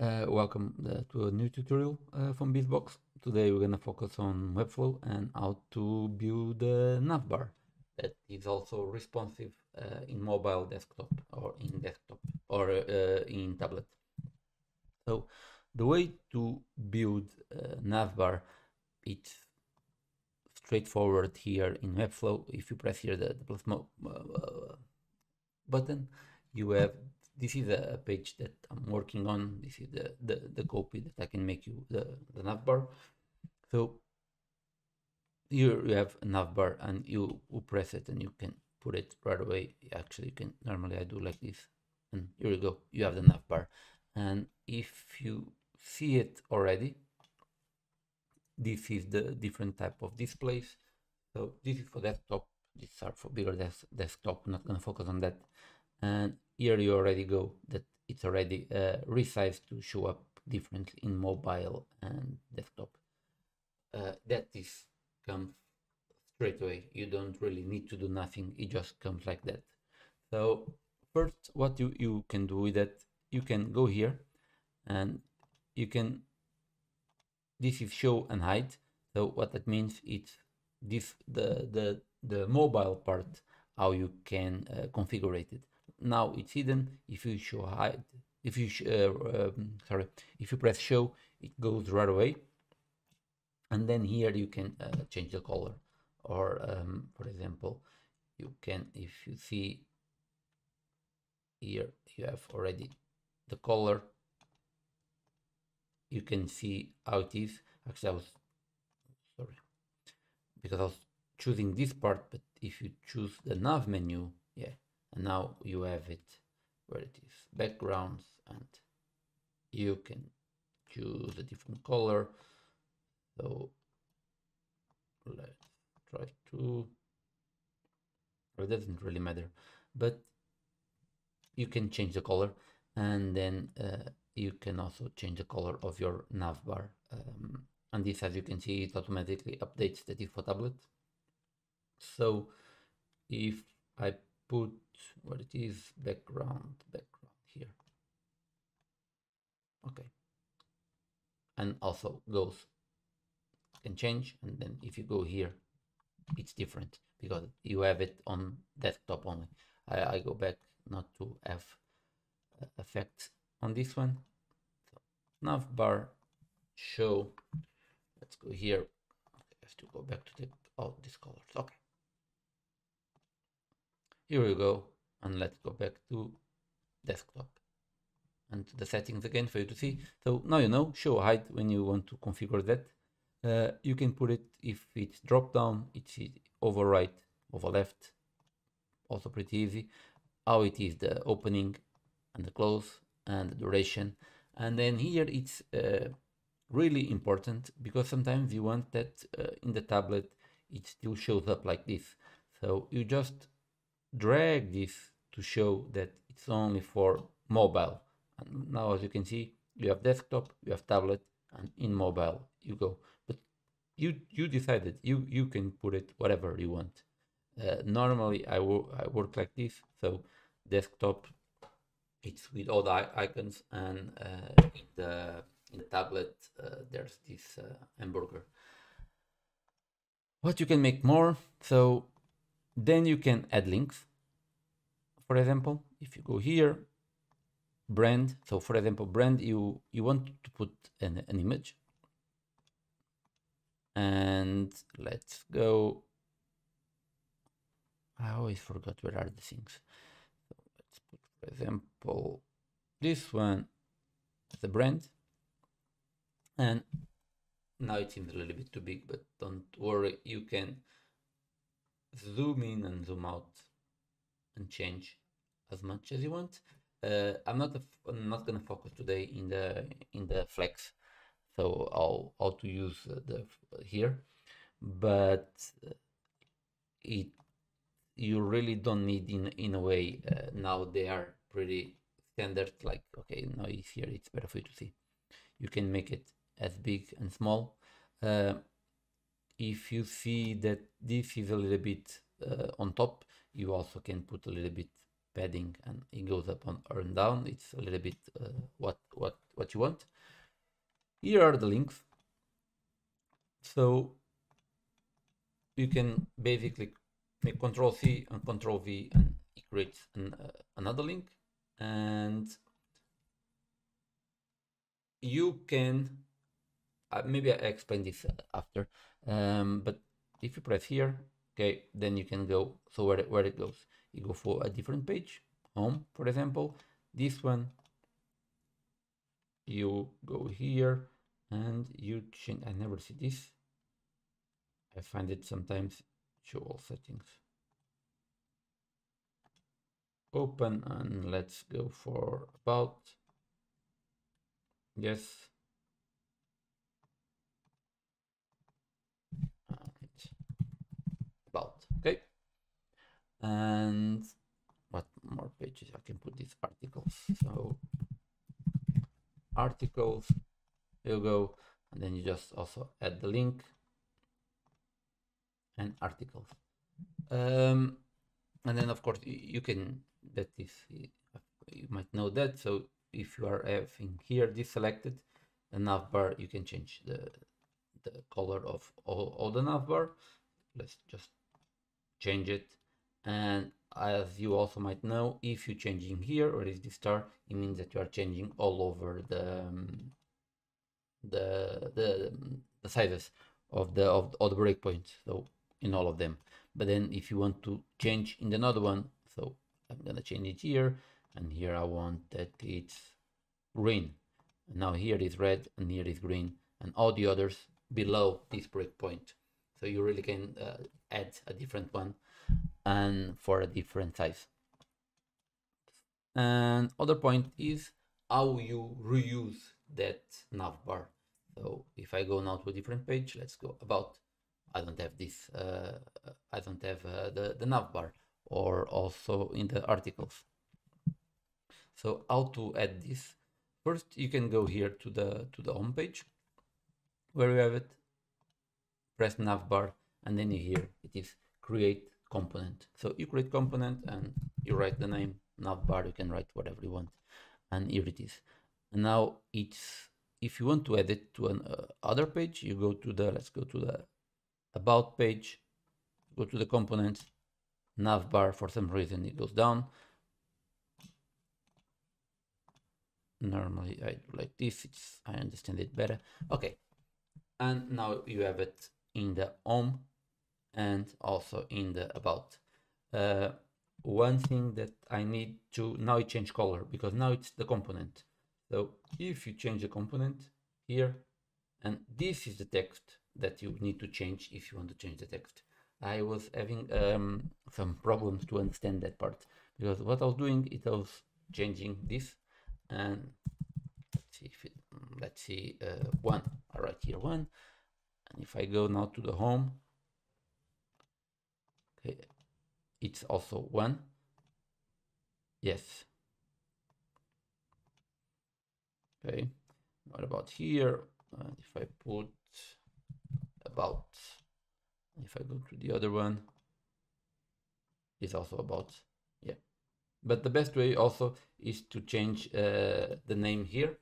Uh, welcome uh, to a new tutorial uh, from Bizbox. Today we're going to focus on Webflow and how to build a navbar that is also responsive uh, in mobile desktop or in desktop or uh, in tablet. So the way to build a navbar it's straightforward here in Webflow. If you press here the, the plus uh, button, you have this is a page that I'm working on. This is the, the, the copy that I can make you the, the navbar. So here you have a navbar and you, you press it and you can put it right away. Actually, you can normally I do like this and here you go. You have the navbar. And if you see it already, this is the different type of displays. So this is for desktop. These are for bigger des desktop. I'm not going to focus on that and here you already go that it's already uh, resized to show up differently in mobile and desktop. Uh, that is comes straight away. You don't really need to do nothing. It just comes like that. So first, what you, you can do with that, you can go here and you can, this is show and hide. So what that means, it's this, the, the, the mobile part, how you can uh, configure it now it's hidden. If you show hide if you uh, um, sorry if you press show it goes right away. And then here you can uh, change the color. Or um, for example you can if you see here you have already the color you can see how it is. Actually I was sorry because I was choosing this part but if you choose the nav menu yeah and now you have it where it is. Backgrounds and you can choose a different color. So let's try to it doesn't really matter but you can change the color and then uh, you can also change the color of your navbar um, and this as you can see it automatically updates the default tablet. So if I put what it is background background here. Okay. And also goes can change and then if you go here it's different because you have it on desktop only. I, I go back not to have uh, effects on this one. So navbar show. Let's go here. Okay, let's to go back to all oh, these colors okay here we go and let's go back to desktop and to the settings again for you to see. So now you know show hide when you want to configure that. Uh, you can put it if it's drop down it's over right over left also pretty easy. How it is the opening and the close and the duration. And then here it's uh, really important because sometimes you want that uh, in the tablet it still shows up like this. So you just drag this to show that it's only for mobile. And now, as you can see, you have desktop, you have tablet, and in mobile you go. But you you decided you you can put it whatever you want. Uh, normally, I, I work like this. So desktop, it's with all the icons, and uh, in the in the tablet uh, there's this uh, hamburger. What you can make more? So then you can add links. For example, if you go here, brand. So for example, brand, you, you want to put an, an image. And let's go. I always forgot where are the things. So let's put, for example, this one a brand. And now it seems a little bit too big, but don't worry, you can zoom in and zoom out and change as much as you want. Uh, I'm not I'm not gonna focus today in the in the flex, so I'll how to use the here, but it you really don't need in in a way uh, now they are pretty standard like okay now it's here it's better for you to see. You can make it as big and small. Uh, if you see that this is a little bit uh, on top you also can put a little bit padding and it goes up on or down. It's a little bit uh, what what what you want. Here are the links. So you can basically make Control C and Control V and it creates an, uh, another link and you can uh, maybe I explain this after um, but if you press here okay then you can go so where, where it goes. You go for a different page home for example this one. You go here and you change I never see this. I find it sometimes show all settings. Open and let's go for about yes about okay and what more pages? I can put these articles. So articles you go and then you just also add the link and articles. Um, and then of course you can that is you might know that. So if you are having here this selected the navbar you can change the the color of all, all the navbar let's just change it and as you also might know if you changing here or is the star it means that you are changing all over the um, the the the sizes of the of, of the breakpoints so in all of them. But then if you want to change in another one so i'm gonna change it here and here i want that it's green. Now here is red and here is green and all the others below this breakpoint. So you really can uh, add a different one and for a different size. And other point is how you reuse that navbar so if i go now to a different page let's go about i don't have this uh, i don't have uh, the the navbar or also in the articles. So how to add this? First you can go here to the to the home page where you have it. Press navbar and then you hear it is create component. So you create component and you write the name navbar you can write whatever you want. And here it is. And now it's if you want to add it to an uh, other page you go to the let's go to the about page go to the components navbar for some reason it goes down. Normally i do like this it's i understand it better. Okay. And now you have it in the home and also in the about. Uh, one thing that i need to now change color because now it's the component. So if you change the component here and this is the text that you need to change if you want to change the text. I was having um, some problems to understand that part because what i was doing it was changing this and let's see if it let's see uh, one. Write here one. And if i go now to the home okay it's also one. Yes. Okay what about here? And if i put about if i go to the other one it's also about yeah. But the best way also is to change uh, the name here.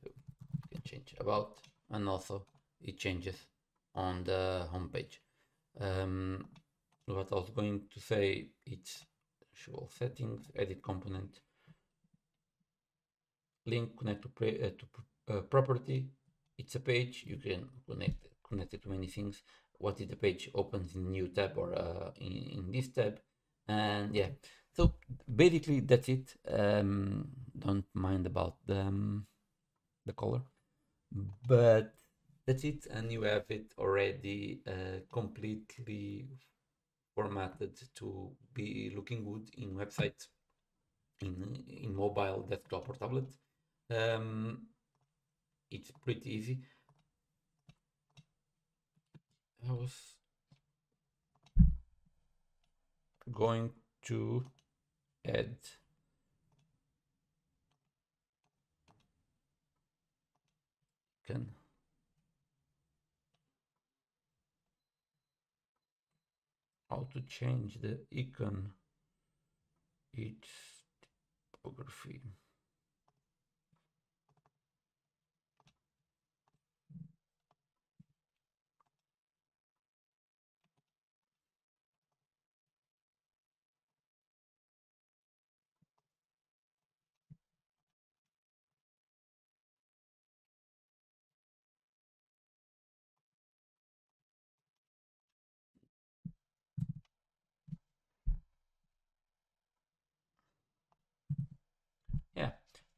So you can change about and also it changes on the home page um, what I was going to say it's show settings edit component link connect to, uh, to uh, property. It's a page you can connect connect it to many things. What is the page opens in new tab or uh, in, in this tab? And yeah so basically that's it. Um, don't mind about the, um, the color. But that's it and you have it already uh, completely formatted to be looking good in websites in in mobile desktop or tablet. Um, it's pretty easy. I was going to add can how to change the icon. Its typography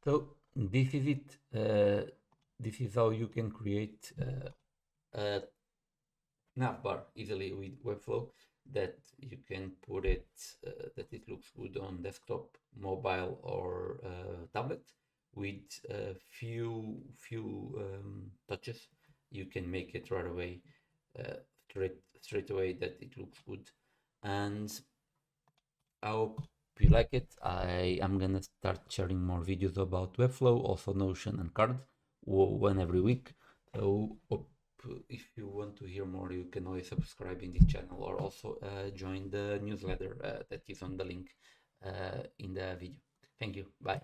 so this is it. Uh, this is how you can create uh, a navbar easily with Webflow that you can put it uh, that it looks good on desktop, mobile, or uh, tablet with a few few um, touches. You can make it right away, uh, straight straight away that it looks good, and I hope you like it. I am gonna start sharing more videos about Webflow, also Notion and Carrd, one every week. So if you want to hear more, you can always subscribe in this channel or also uh, join the newsletter uh, that is on the link uh, in the video. Thank you. Bye.